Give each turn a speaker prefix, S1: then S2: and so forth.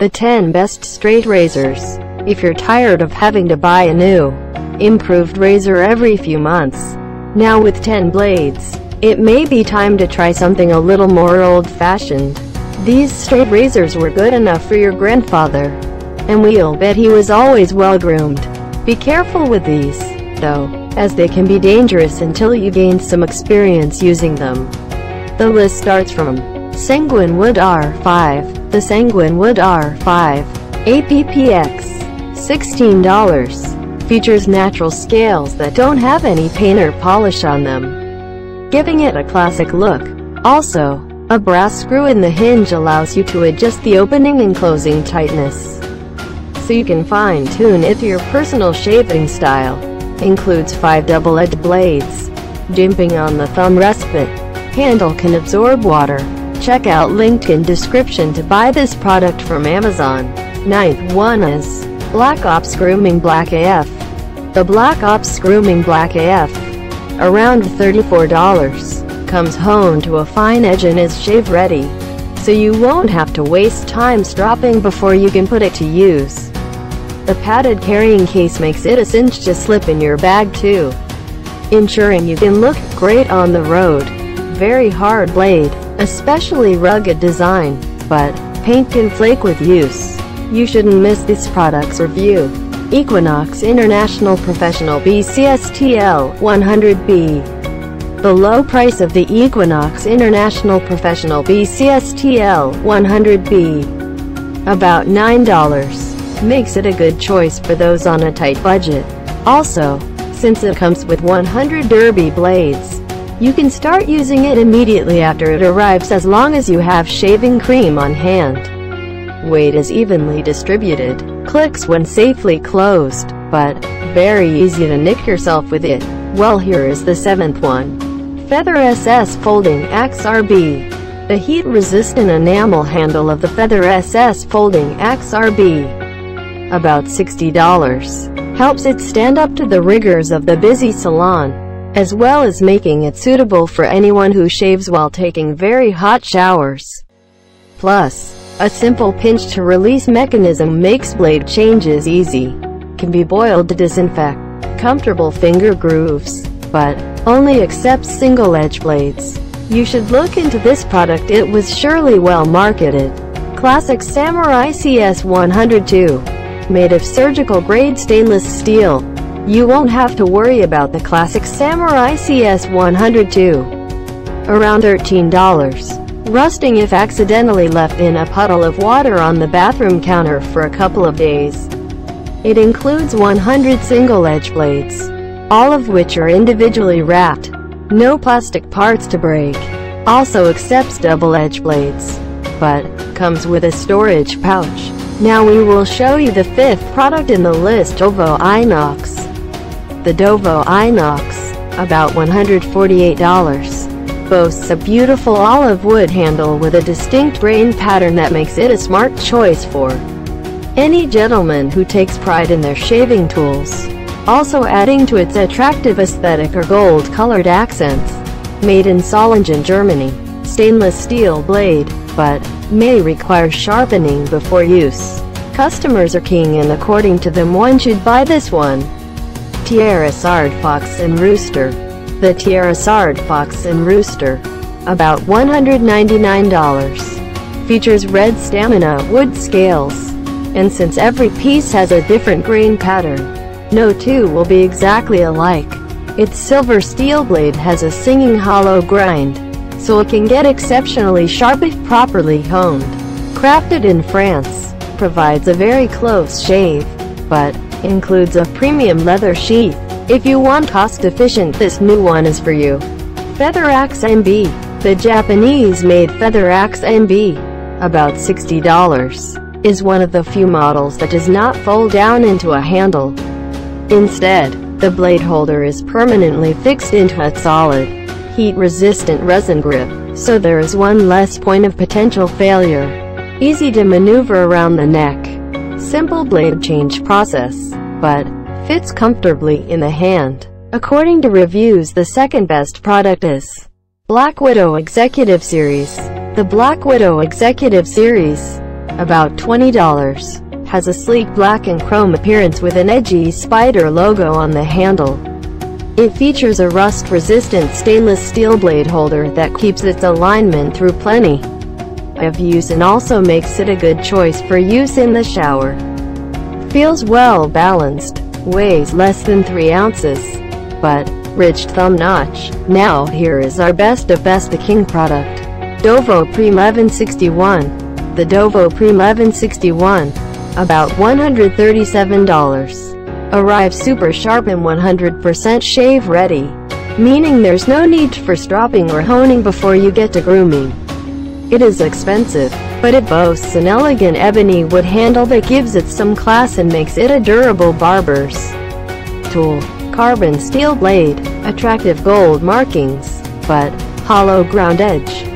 S1: The 10 Best Straight Razors. If you're tired of having to buy a new, improved razor every few months, now with 10 blades, it may be time to try something a little more old-fashioned. These straight razors were good enough for your grandfather, and we'll bet he was always well-groomed. Be careful with these, though, as they can be dangerous until you gain some experience using them. The list starts from Sanguine Wood R5, the Sanguine Wood R5, APPX, $16. Features natural scales that don't have any paint or polish on them, giving it a classic look. Also, a brass screw in the hinge allows you to adjust the opening and closing tightness, so you can fine-tune it to your personal shaving style. Includes five double-edged blades, dimping on the thumb respite. Handle can absorb water. Check out linked in description to buy this product from Amazon. Ninth one is Black Ops Grooming Black AF. The Black Ops Grooming Black AF, around $34, comes honed to a fine edge and is shave ready, so you won't have to waste time stropping before you can put it to use. The padded carrying case makes it a cinch to slip in your bag too, ensuring you can look great on the road. Very hard blade, especially rugged design, but paint can flake with use. You shouldn't miss this product's review. Equinox International Professional BCSTL 100B The low price of the Equinox International Professional BCSTL 100B, about $9, makes it a good choice for those on a tight budget. Also, since it comes with 100 derby blades, you can start using it immediately after it arrives as long as you have shaving cream on hand. Weight is evenly distributed, clicks when safely closed, but very easy to nick yourself with it. Well here is the seventh one. Feather SS Folding ACS-RB. The heat-resistant enamel handle of the Feather SS Folding ACS-RB. About $60, helps it stand up to the rigors of the busy salon, as well as making it suitable for anyone who shaves while taking very hot showers. Plus, a simple pinch to release mechanism makes blade changes easy. Can be boiled to disinfect. Comfortable finger grooves, but only accepts single edge blades. You should look into this product it was surely well marketed. Classic Samurai CS 102. Made of surgical grade stainless steel. You won't have to worry about the classic Samurai CS 102. Around $13 rusting if accidentally left in a puddle of water on the bathroom counter for a couple of days. It includes 100 single-edge blades, all of which are individually wrapped. No plastic parts to break. Also accepts double-edge blades, but comes with a storage pouch. Now we will show you the fifth product in the list, Dovo Inox. The Dovo Inox, about $148 boasts a beautiful olive wood handle with a distinct grain pattern that makes it a smart choice for any gentleman who takes pride in their shaving tools. Also adding to its attractive aesthetic are gold-colored accents. Made in Solingen, Germany. Stainless steel blade, but may require sharpening before use. Customers are king and according to them one should buy this one. Thiers Issard Fox and Rooster the Thiers Issard Fox and Rooster. About $199. Features red stamina wood scales. And since every piece has a different grain pattern, no two will be exactly alike. Its silver steel blade has a singing hollow grind, so it can get exceptionally sharp if properly honed. Crafted in France, provides a very close shave, but includes a premium leather sheath. If you want cost-efficient this new one is for you. Feather ACS-NB. The Japanese-made Feather ACS-NB, about $60, is one of the few models that does not fold down into a handle. Instead, the blade holder is permanently fixed into a solid, heat-resistant resin grip, so there is one less point of potential failure. Easy to maneuver around the neck. Simple blade change process, but fits comfortably in the hand. According to reviews the second best product is Black Widow Executive Series. The Black Widow Executive Series about $20. Has a sleek black and chrome appearance with an edgy spider logo on the handle. It features a rust-resistant stainless steel blade holder that keeps its alignment through plenty of use and also makes it a good choice for use in the shower. Feels well balanced, weighs less than 3 ounces, but rich thumb notch. Now here is our best of best the king product. Dovo Prima 1161. The Dovo Prima 1161. About $137. Arrives super sharp and 100% shave ready. Meaning there's no need for stropping or honing before you get to grooming. It is expensive, but it boasts an elegant ebony wood handle that gives it some class and makes it a durable barber's tool. Carbon steel blade, attractive gold markings, but hollow ground edge.